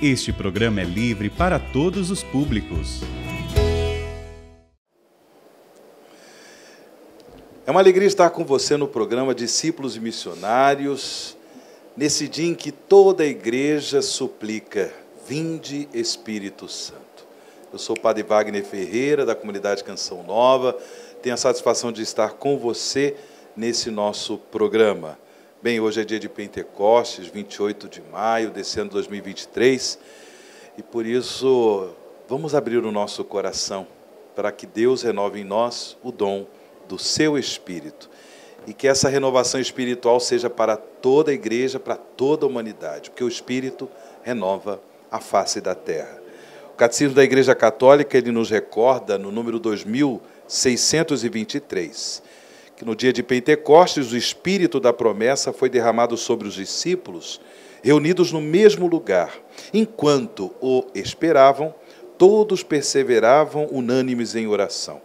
Este programa é livre para todos os públicos. É uma alegria estar com você no programa Discípulos e Missionários, nesse dia em que toda a igreja suplica: Vinde Espírito Santo. Eu sou o Padre Wagner Ferreira, da comunidade Canção Nova. Tenho a satisfação de estar com você nesse nosso programa. Bem, hoje é dia de Pentecostes, 28 de maio desse ano 2023, e por isso vamos abrir o nosso coração para que Deus renove em nós o dom do seu Espírito e que essa renovação espiritual seja para toda a igreja, para toda a humanidade, porque o Espírito renova a face da terra. O Catecismo da Igreja Católica ele nos recorda no número 2623 que no dia de Pentecostes o espírito da promessa foi derramado sobre os discípulos, reunidos no mesmo lugar. Enquanto o esperavam, todos perseveravam unânimes em oração.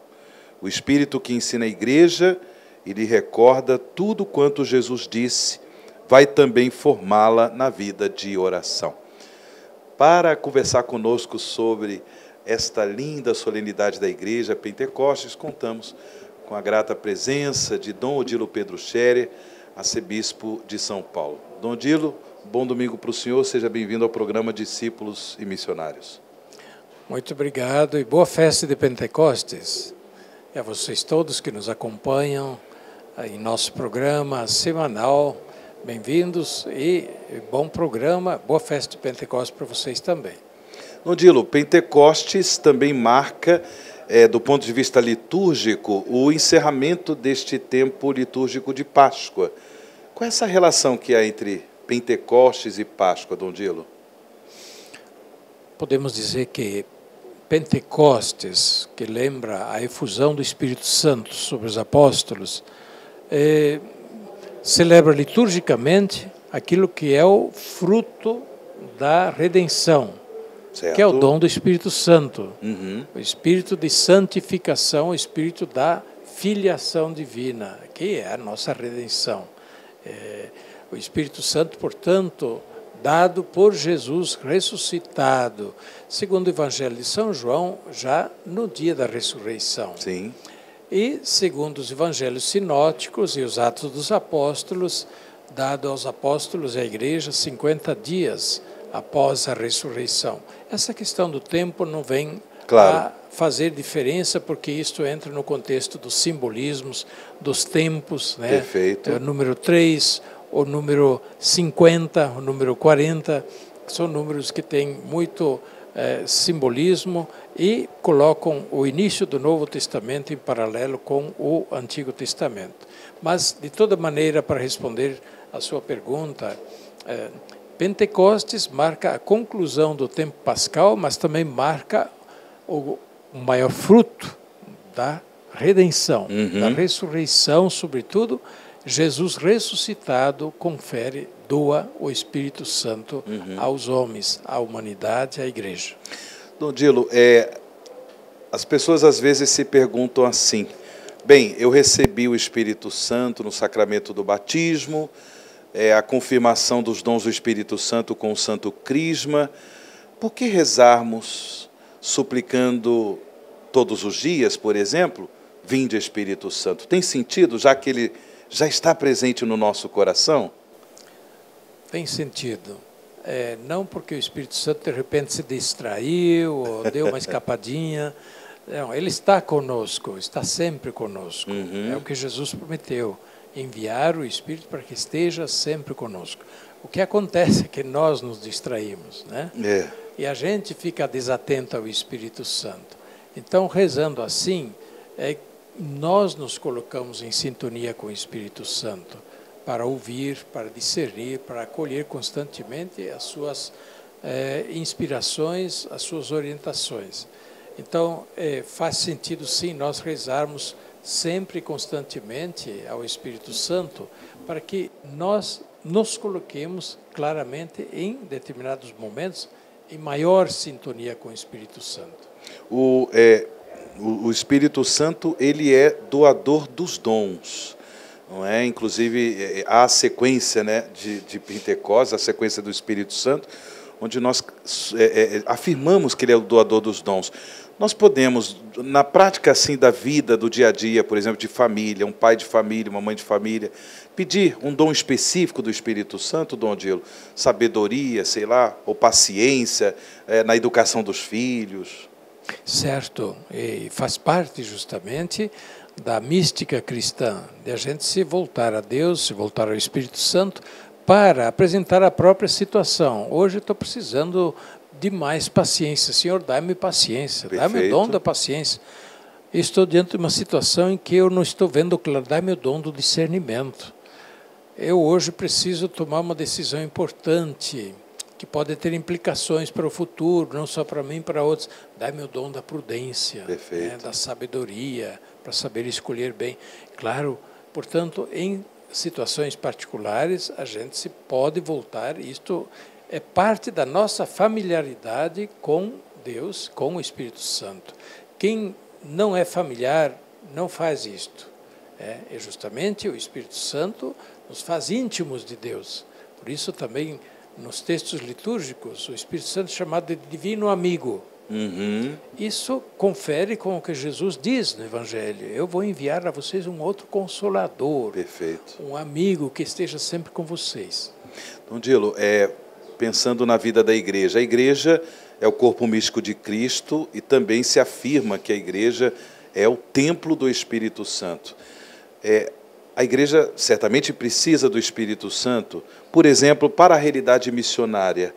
O espírito que ensina a igreja e lhe recorda tudo quanto Jesus disse, vai também formá-la na vida de oração. Para conversar conosco sobre esta linda solenidade da igreja Pentecostes, contamos com a grata presença de Dom Odilo Pedro Scherer, arcebispo de São Paulo. Dom Odilo, bom domingo para o senhor, seja bem-vindo ao programa Discípulos e Missionários. Muito obrigado e boa festa de Pentecostes. E a vocês todos que nos acompanham em nosso programa semanal, bem-vindos e bom programa, boa festa de Pentecostes para vocês também. Dilo, Pentecostes também marca é, do ponto de vista litúrgico, o encerramento deste tempo litúrgico de Páscoa. Qual é essa relação que há entre Pentecostes e Páscoa, Dom Dilo? Podemos dizer que Pentecostes, que lembra a efusão do Espírito Santo sobre os apóstolos, é, celebra liturgicamente aquilo que é o fruto da redenção certo. que é o dom do Espírito Santo. Uhum. O Espírito de santificação, o Espírito da filiação divina, que é a nossa redenção. É, o Espírito Santo, portanto, dado por Jesus ressuscitado, segundo o Evangelho de São João, já no dia da ressurreição. Sim. E segundo os evangelhos sinóticos e os Atos dos Apóstolos, dado aos apóstolos e à igreja 50 dias após a ressurreição. Essa questão do tempo não vem claro. a fazer diferença, porque isto entra no contexto dos simbolismos, dos tempos. Né? Perfeito. O número 3, o número 50, o número 40, são números que têm muito é, simbolismo e colocam o início do Novo Testamento em paralelo com o Antigo Testamento. Mas, de toda maneira, para responder a sua pergunta, é, Pentecostes marca a conclusão do tempo pascal, mas também marca o maior fruto da redenção, uhum. da ressurreição, sobretudo. Jesus ressuscitado confere, doa o Espírito Santo uhum. aos homens, à humanidade, à igreja. Dom Dilo, é, as pessoas às vezes se perguntam assim: bem, eu recebi o Espírito Santo no sacramento do batismo, é, a confirmação dos dons do Espírito Santo com o Santo Crisma. Por que rezarmos suplicando todos os dias, por exemplo, vinde Espírito Santo? Tem sentido, já que ele já está presente no nosso coração? Tem sentido. É, não porque o Espírito Santo de repente se distraiu ou deu uma escapadinha. Não, ele está conosco, está sempre conosco. Uhum. É o que Jesus prometeu enviar o Espírito para que esteja sempre conosco. O que acontece é que nós nos distraímos, né? É. E a gente fica desatento ao Espírito Santo. Então, rezando assim, é, nós nos colocamos em sintonia com o Espírito Santo para ouvir, para discernir, para acolher constantemente as suas é, inspirações, as suas orientações. Então, é, faz sentido sim nós rezarmos sempre constantemente ao Espírito Santo para que nós nos coloquemos claramente em determinados momentos em maior sintonia com o Espírito Santo. O, é, o, o Espírito Santo ele é doador dos dons. não é? Inclusive, é, é, há a sequência né, de, de Pentecostes, a sequência do Espírito Santo, onde nós é, é, afirmamos que Ele é o doador dos dons. Nós podemos, na prática assim da vida, do dia a dia, por exemplo, de família, um pai de família, uma mãe de família, pedir um dom específico do Espírito Santo, Dom Dilo, sabedoria, sei lá, ou paciência é, na educação dos filhos. Certo, e faz parte justamente da mística cristã, de a gente se voltar a Deus, se voltar ao Espírito Santo, para apresentar a própria situação. Hoje estou precisando de mais paciência. Senhor, dá-me paciência, dá-me o dom da paciência. Estou diante de uma situação em que eu não estou vendo claro, dá-me o dom do discernimento. Eu hoje preciso tomar uma decisão importante que pode ter implicações para o futuro, não só para mim, para outros. Dá-me o dom da prudência, né, da sabedoria, para saber escolher bem. Claro, portanto, em situações particulares, a gente se pode voltar, isto é parte da nossa familiaridade com Deus, com o Espírito Santo. Quem não é familiar não faz isto. É, é justamente o Espírito Santo nos faz íntimos de Deus. Por isso também nos textos litúrgicos o Espírito Santo é chamado de divino amigo. Uhum. Isso confere com o que Jesus diz no Evangelho. Eu vou enviar a vocês um outro consolador. Perfeito. Um amigo que esteja sempre com vocês. Então, Dilo, é, pensando na vida da igreja, a igreja é o corpo místico de Cristo e também se afirma que a igreja é o templo do Espírito Santo. É, a igreja certamente precisa do Espírito Santo, por exemplo, para a realidade missionária.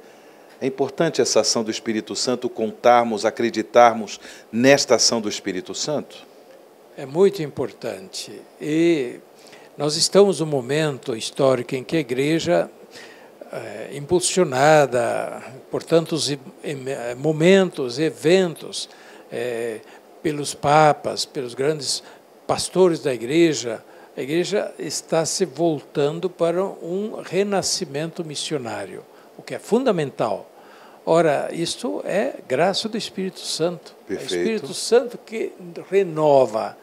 É importante essa ação do Espírito Santo, contarmos, acreditarmos nesta ação do Espírito Santo? É muito importante. E nós estamos num momento histórico em que a igreja, é, impulsionada por tantos momentos, eventos, é, pelos papas, pelos grandes pastores da igreja, a igreja está se voltando para um renascimento missionário o que é fundamental. Ora, isto é graça do Espírito Santo. Perfeito. É o Espírito Santo que renova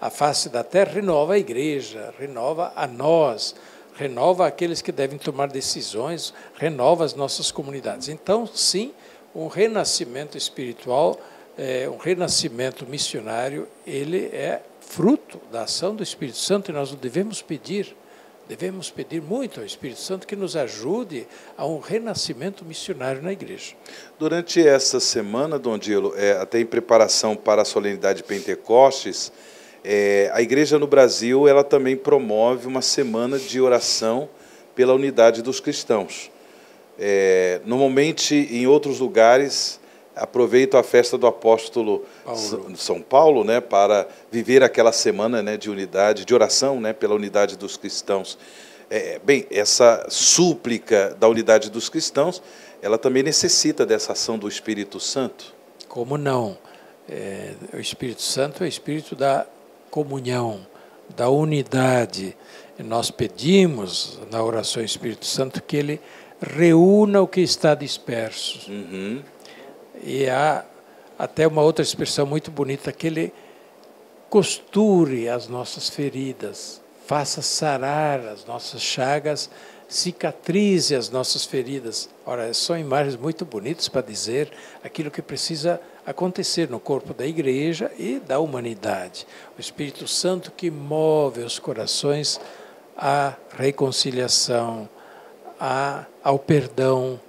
a face da terra, renova a igreja, renova a nós, renova aqueles que devem tomar decisões, renova as nossas comunidades. Então, sim, um renascimento espiritual, é, um renascimento missionário, ele é fruto da ação do Espírito Santo e nós o devemos pedir. Devemos pedir muito ao Espírito Santo que nos ajude a um renascimento missionário na igreja. Durante essa semana, Dom Dilo, é, até em preparação para a solenidade de Pentecostes, é, a igreja no Brasil ela também promove uma semana de oração pela unidade dos cristãos. É, normalmente, em outros lugares, aproveito a festa do apóstolo Paulo. São Paulo, né, para viver aquela semana, né, de unidade, de oração, né, pela unidade dos cristãos. É, bem, essa súplica da unidade dos cristãos, ela também necessita dessa ação do Espírito Santo. Como não? É, o Espírito Santo é o Espírito da comunhão, da unidade. E nós pedimos na oração Espírito Santo que ele reúna o que está disperso. Uhum. E há até uma outra expressão muito bonita, que ele costure as nossas feridas, faça sarar as nossas chagas, cicatrize as nossas feridas. Ora, são imagens muito bonitas para dizer aquilo que precisa acontecer no corpo da igreja e da humanidade. O Espírito Santo que move os corações à reconciliação, à, ao perdão,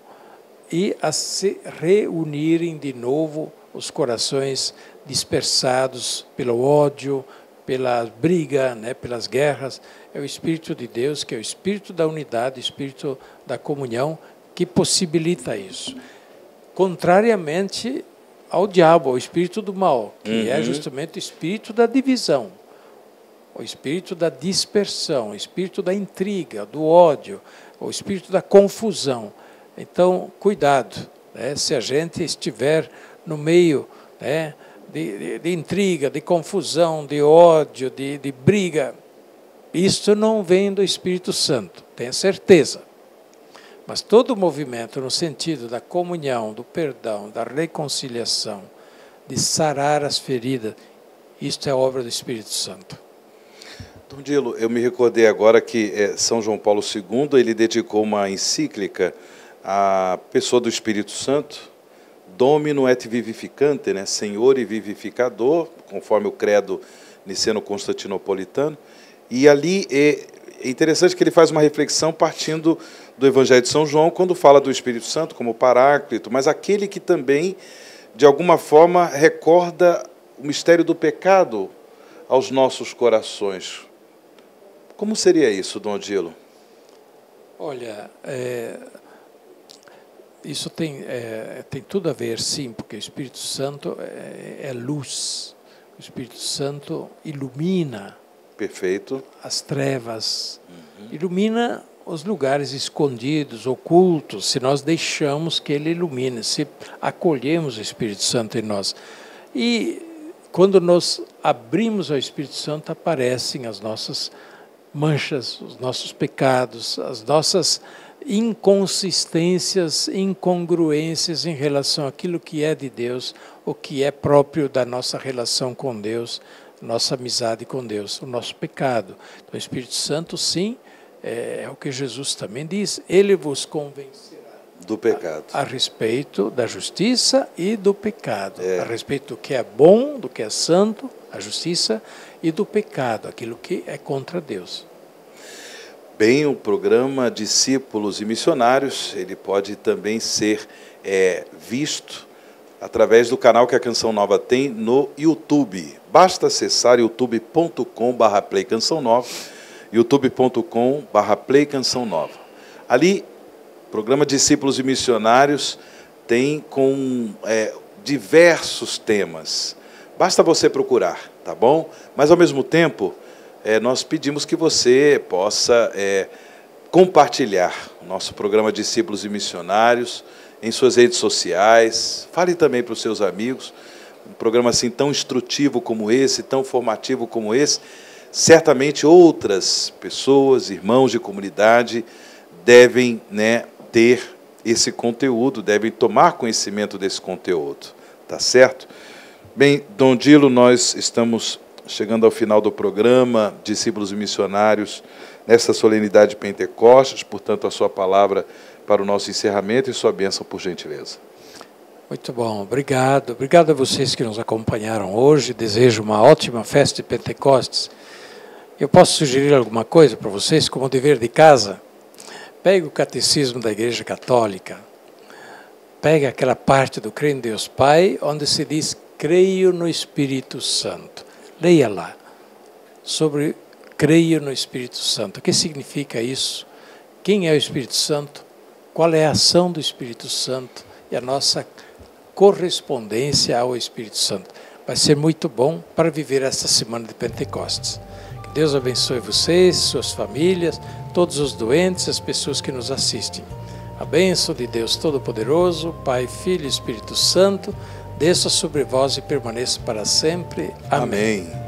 e a se reunirem de novo os corações dispersados pelo ódio, pela briga, né, pelas guerras. É o Espírito de Deus, que é o Espírito da unidade, o Espírito da comunhão, que possibilita isso. Contrariamente ao diabo, ao espírito do mal, que é uhum. é justamente o espírito da divisão, o espírito da dispersão, o espírito da intriga, do ódio, o espírito da confusão. Então, cuidado, né? se a gente estiver no meio né, de, de, de, intriga, de confusão, de ódio, de, de briga, isso não vem do Espírito Santo, tenha certeza. Mas todo o movimento no sentido da comunhão, do perdão, da reconciliação, de sarar as feridas, isto é obra do Espírito Santo. Dom Dilo, eu me recordei agora que é, São João Paulo II ele dedicou uma encíclica à pessoa do Espírito Santo, Domino et Vivificante, né? Senhor e Vivificador, conforme o credo niceno-constantinopolitano. E ali é, interessante que ele faz uma reflexão partindo do Evangelho de São João, quando fala do Espírito Santo como Paráclito, mas aquele que também, de alguma forma, recorda o mistério do pecado aos nossos corações. Como seria isso, Dom Adilo? Olha, é, isso tem, é, tem tudo a ver, sim, porque o Espírito Santo é, é luz. O Espírito Santo ilumina Perfeito. as trevas, uhum. ilumina os lugares escondidos, ocultos, se nós deixamos que ele ilumine, se acolhemos o Espírito Santo em nós. E quando nós abrimos ao Espírito Santo, aparecem as nossas manchas, os nossos pecados, as nossas inconsistências, incongruências em relação àquilo que é de Deus, o que é próprio da nossa relação com Deus, nossa amizade com Deus, o nosso pecado. Então, o Espírito Santo, sim, é, é o que Jesus também diz, ele vos convencerá do pecado. A, a respeito da justiça e do pecado, é. a respeito do que é bom, do que é santo, a justiça e do pecado, aquilo que é contra Deus. Bem, o programa Discípulos e Missionários, ele pode também ser é, visto através do canal que a Canção Nova tem no YouTube. Basta acessar youtube.com.br Play Canção Nova, youtube.com.br Play Canção Nova. Ali, programa Discípulos e Missionários tem com é, diversos temas. Basta você procurar, tá bom? Mas ao mesmo tempo, é, nós pedimos que você possa é, compartilhar o nosso programa Discípulos e Missionários em suas redes sociais. Fale também para os seus amigos. Um programa assim tão instrutivo como esse, tão formativo como esse, certamente outras pessoas, irmãos de comunidade, devem né, ter esse conteúdo, devem tomar conhecimento desse conteúdo. Tá certo? Bem, Dom Dilo, nós estamos chegando ao final do programa, discípulos e missionários, nesta solenidade de Pentecostes, portanto, a sua palavra para o nosso encerramento e sua bênção, por gentileza. Muito bom, obrigado. Obrigado a vocês que nos acompanharam hoje. Desejo uma ótima festa de Pentecostes. Eu posso sugerir alguma coisa para vocês como dever de casa? Pegue o catecismo da Igreja Católica. Pegue aquela parte do Creio em Deus Pai, onde se diz creio no Espírito Santo. Leia lá sobre creio no Espírito Santo. O que significa isso? Quem é o Espírito Santo? Qual é a ação do Espírito Santo e a nossa correspondência ao Espírito Santo? Vai ser muito bom para viver esta semana de Pentecostes. Que Deus abençoe vocês, suas famílias, todos os doentes, as pessoas que nos assistem. A bênção de Deus Todo-Poderoso, Pai, Filho e Espírito Santo, desça sobre vós e permaneça para sempre. Amém. Amém.